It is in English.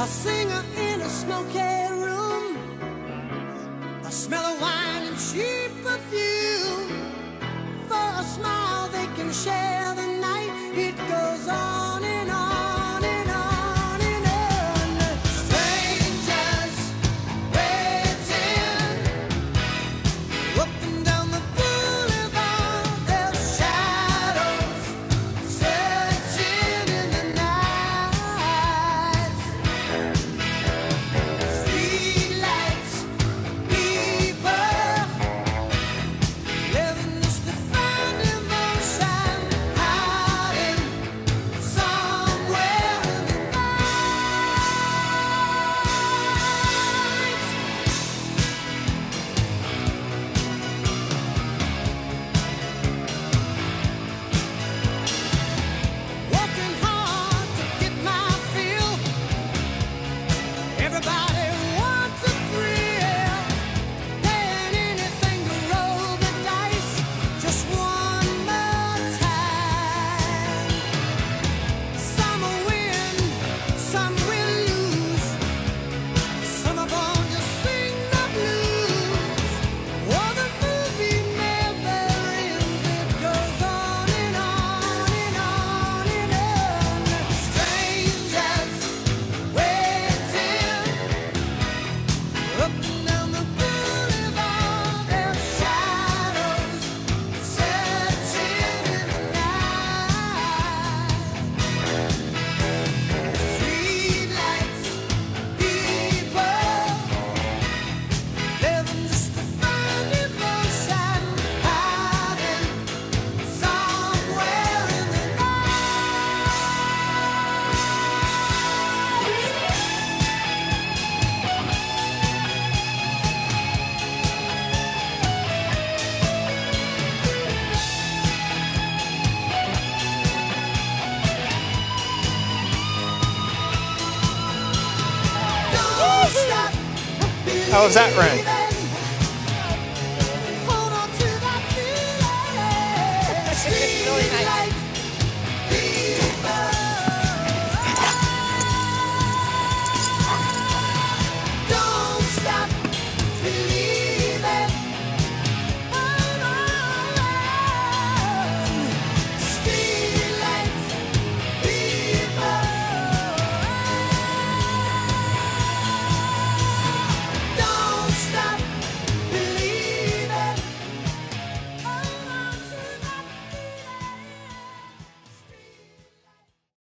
A singer in a smoky room. The smell of wine and cheap perfume. For a smile they can share down the How was that, Ren?